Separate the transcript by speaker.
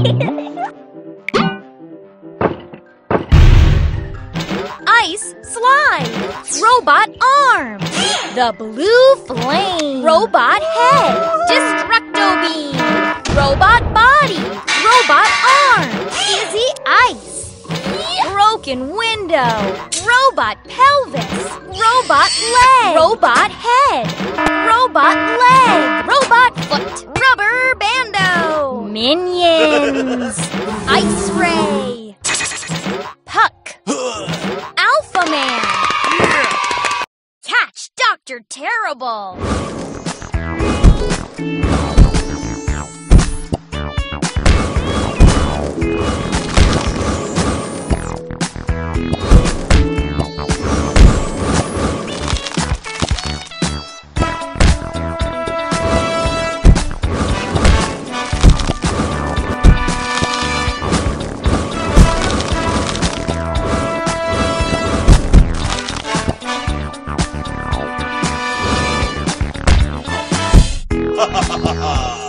Speaker 1: Ice slime. Robot arms. The blue flame. Robot head. Destructo beam. Robot body. Robot arms. Easy ice. Broken window. Robot pelvis. Robot leg. Robot head. Robot leg. Guns. Ice Ray. Puck. Alpha Man. Catch Dr. Terrible. Bye.